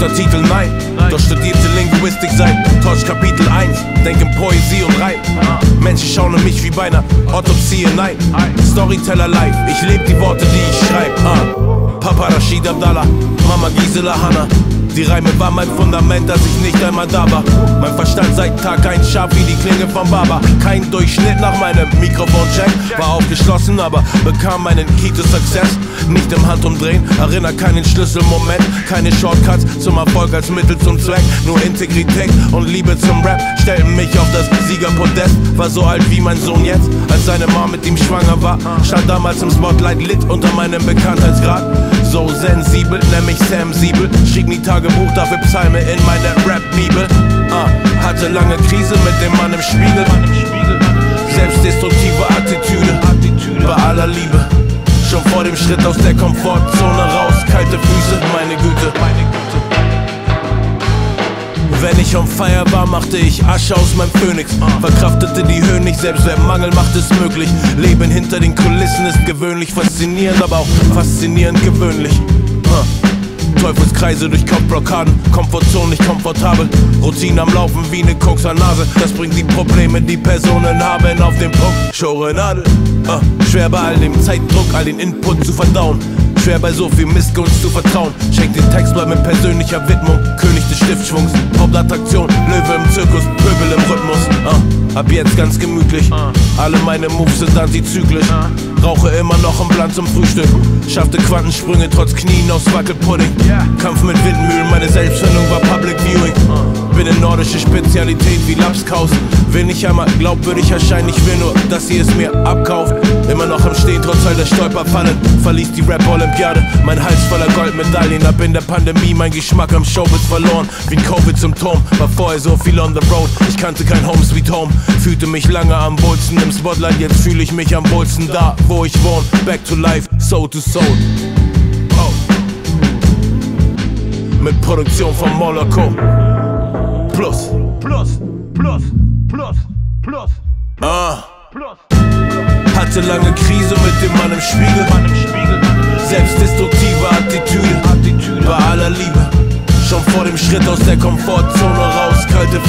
Untertitel nein, doch studierte Linguistik seit Torch Kapitel 1, Denk in Poesie und Reim. Ah. Menschen schauen in mich wie bei einer Autopsie, nein, Storyteller live, ich lebe die Worte, die ich schreibe. Ah. Papa Rashid Abdallah, Mama Gisela Hanna, die Reime war mein Fundament, dass ich nicht einmal da war. Mein Verstand seit Tag ein scharf wie die Klinge vom Baba. Kein Durchschnitt nach meinem Mikrofoncheck. War aufgeschlossen, aber bekam meinen Key to Success. Nicht im Handumdrehen, erinnert keinen Schlüsselmoment. Keine Shortcuts zum Erfolg als Mittel zum Zweck. Nur Integrität und Liebe zum Rap stellten mich auf das Siegerpodest. War so alt wie mein Sohn jetzt, als seine Mom mit ihm schwanger war. Stand damals im Spotlight lit unter meinem Bekanntheitsgrad. Sensibel, nämlich Sam Siebel. Schrieb nie Tagebuch, dafür Psalme in meiner Rap-Bibel. Ah, hatte lange Krise mit dem Mann im Spiegel. Selbstdestruktive Attitüde, bei aller Liebe. Schon vor dem Schritt aus der Komfortzone raus, kalte Füße, meine Güte. Wenn ich on fire war, machte ich Asche aus meinem Phönix. Verkraftete die Höhen nicht, selbst wer Mangel macht es möglich. Leben hinter den Kulissen ist gewöhnlich faszinierend, aber auch faszinierend gewöhnlich. Teufelskreise durch Kopfblockaden, Komfortzone nicht komfortabel. Routine am Laufen wie ne Nase. Das bringt die Probleme, die Personen haben auf den Punkt. Schorenadel. Uh, schwer bei all dem Zeitdruck, all den Input zu verdauen. Schwer bei so viel Missgunst zu vertrauen. Schenk den Text bei mit persönlicher Widmung. König des Stiftschwungs, Hauptattraktion, Löwe im Zirkus, Pöbel im Rhythmus. Uh, ab jetzt ganz gemütlich. Alle meine Moves sind antizyklisch. Rauche immer noch ein Blatt zum Frühstück. Schaffte Quantensprünge trotz Knien aus Wackelpudding. Kampf mit Windmühlen, meine Selbstfindung war Public Viewing. Bin eine nordische Spezialität wie Lapskaus. Will nicht einmal glaubwürdig erscheinen, ich will nur, dass ihr es mir abkauft. Immer noch am Stehen, trotz all der Stolperfallen. Verließ die Rap-Olympiade, mein Hals voller Goldmedaillen. Ab in der Pandemie, mein Geschmack am Showbiz verloren. Wie Covid-Symptom, war vorher so viel on the road. Ich kannte kein Home Sweet Home, fühlte mich lange am wohlsten im Spotlight. Jetzt fühle ich mich am wohlsten da, wo ich wohne. Back to life, soul to soul. Oh. Mit Produktion von Moloko. Plus, plus, plus, plus, plus. Ah. Hatte lange Krise mit dem Mann im Spiegel. Selbstdestruktive Attitüde, bei aller Liebe. Schon vor dem Schritt aus der Komfortzone raus, kalte